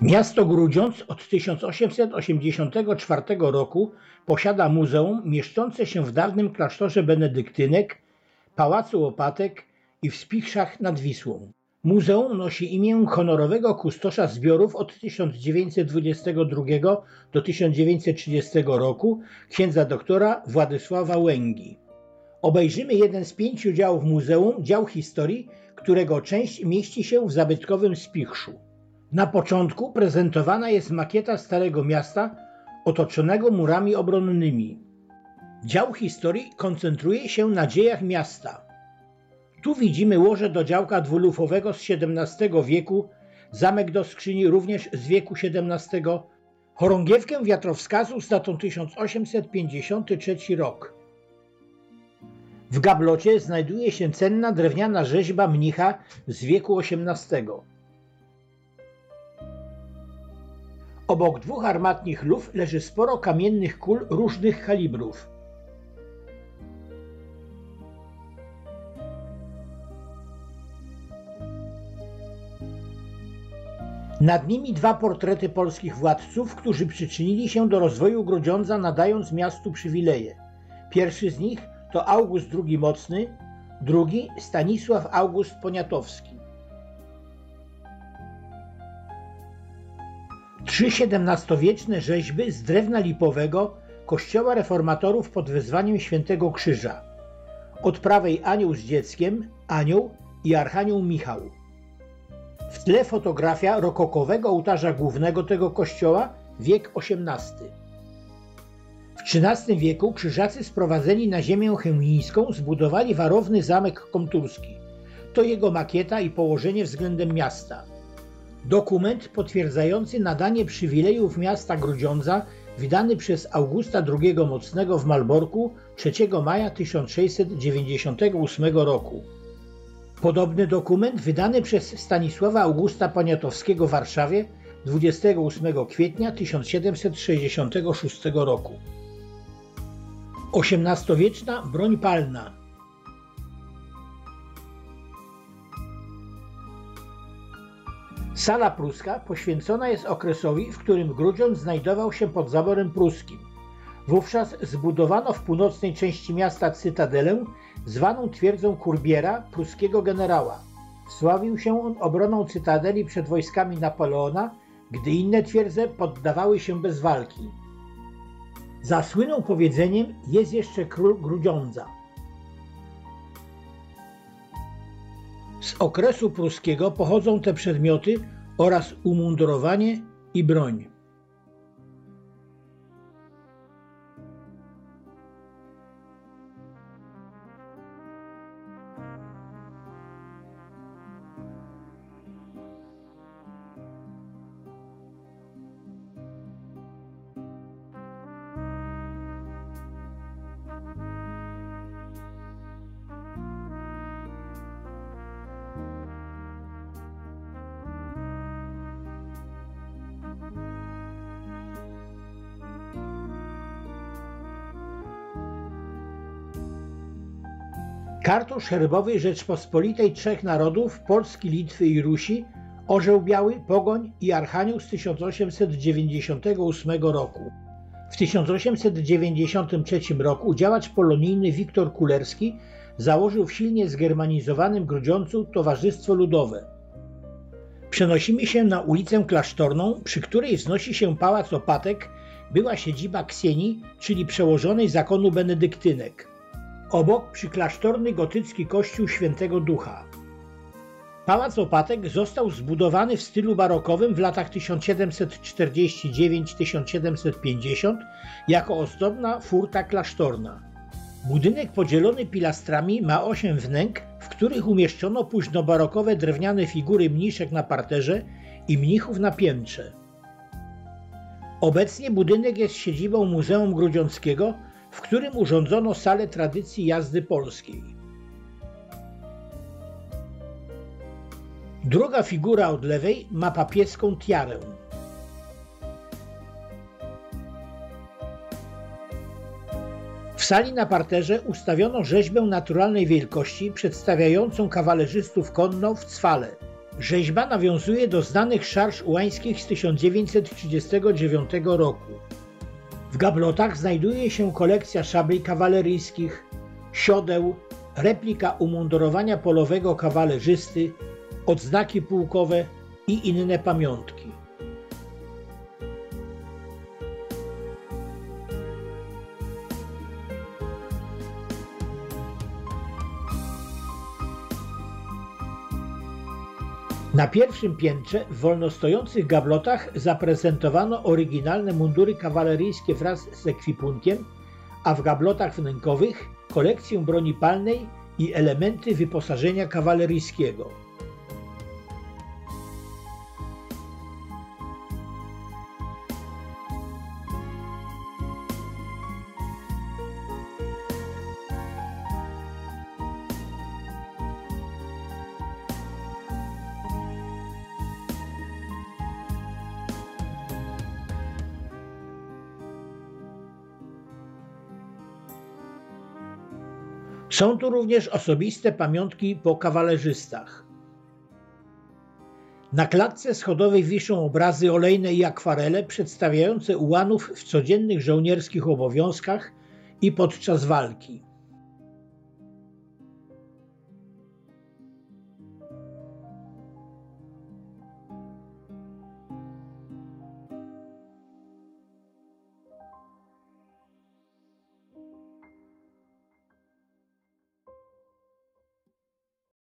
Miasto Grudziądz od 1884 roku posiada muzeum mieszczące się w dawnym klasztorze benedyktynek, Pałacu Łopatek i w Spichrzach nad Wisłą. Muzeum nosi imię honorowego kustosza zbiorów od 1922 do 1930 roku księdza doktora Władysława Łęgi. Obejrzymy jeden z pięciu działów muzeum, dział historii, którego część mieści się w zabytkowym Spichrzu. Na początku prezentowana jest makieta Starego Miasta otoczonego murami obronnymi. Dział historii koncentruje się na dziejach miasta. Tu widzimy łoże do działka dwulufowego z XVII wieku, zamek do skrzyni również z wieku XVII, chorągiewkę wiatrowskazu z datą 1853 rok. W gablocie znajduje się cenna drewniana rzeźba mnicha z wieku XVIII. Obok dwóch armatnich luf leży sporo kamiennych kul różnych kalibrów. Nad nimi dwa portrety polskich władców, którzy przyczynili się do rozwoju Grudziądza, nadając miastu przywileje. Pierwszy z nich to August II Mocny, drugi Stanisław August Poniatowski. Trzy XVII-wieczne rzeźby z drewna lipowego kościoła reformatorów pod wezwaniem Świętego Krzyża. Od prawej anioł z dzieckiem, anioł i archanioł Michał. W tle fotografia rokokowego ołtarza głównego tego kościoła, wiek XVIII. W XIII wieku krzyżacy sprowadzeni na ziemię chełmińską zbudowali warowny zamek komturski. To jego makieta i położenie względem miasta. Dokument potwierdzający nadanie przywilejów miasta Grudziądza wydany przez Augusta II Mocnego w Malborku 3 maja 1698 roku. Podobny dokument wydany przez Stanisława Augusta Poniatowskiego w Warszawie 28 kwietnia 1766 roku. XVIII-wieczna broń palna Sala pruska poświęcona jest okresowi, w którym Grudziądz znajdował się pod zaborem pruskim. Wówczas zbudowano w północnej części miasta cytadelę zwaną twierdzą Kurbiera, pruskiego generała. Sławił się on obroną cytadeli przed wojskami Napoleona, gdy inne twierdze poddawały się bez walki. Zasłynął powiedzeniem jest jeszcze król Grudziądza. Z okresu pruskiego pochodzą te przedmioty oraz umundurowanie i broń. Kartusz herbowy Rzeczpospolitej Trzech Narodów, Polski, Litwy i Rusi, Orzeł Biały, Pogoń i Archanioł z 1898 roku. W 1893 roku działacz polonijny Wiktor Kulerski założył w silnie zgermanizowanym Grudziądzu Towarzystwo Ludowe. Przenosimy się na ulicę Klasztorną, przy której wznosi się Pałac Opatek, była siedziba Ksieni, czyli przełożonej zakonu benedyktynek. Obok przyklasztorny gotycki kościół Świętego Ducha. Pałac Opatek został zbudowany w stylu barokowym w latach 1749-1750 jako ozdobna furta klasztorna. Budynek podzielony pilastrami ma osiem wnęk, w których umieszczono późnobarokowe drewniane figury mniszek na parterze i mnichów na piętrze. Obecnie budynek jest siedzibą Muzeum Grudziąckiego, w którym urządzono salę tradycji jazdy polskiej. Druga figura od lewej ma papieską tiarę. W sali na parterze ustawiono rzeźbę naturalnej wielkości przedstawiającą kawalerzystów konno w cwale. Rzeźba nawiązuje do znanych szarż ułańskich z 1939 roku. W gablotach znajduje się kolekcja szabli kawaleryjskich, siodeł, replika umundurowania polowego kawalerzysty, odznaki pułkowe i inne pamiątki. Na pierwszym piętrze w wolnostojących gablotach zaprezentowano oryginalne mundury kawaleryjskie wraz z ekwipunkiem, a w gablotach wnękowych kolekcję broni palnej i elementy wyposażenia kawaleryjskiego. Są tu również osobiste pamiątki po kawalerzystach. Na klatce schodowej wiszą obrazy olejne i akwarele przedstawiające ułanów w codziennych żołnierskich obowiązkach i podczas walki.